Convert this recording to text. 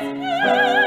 Christmas.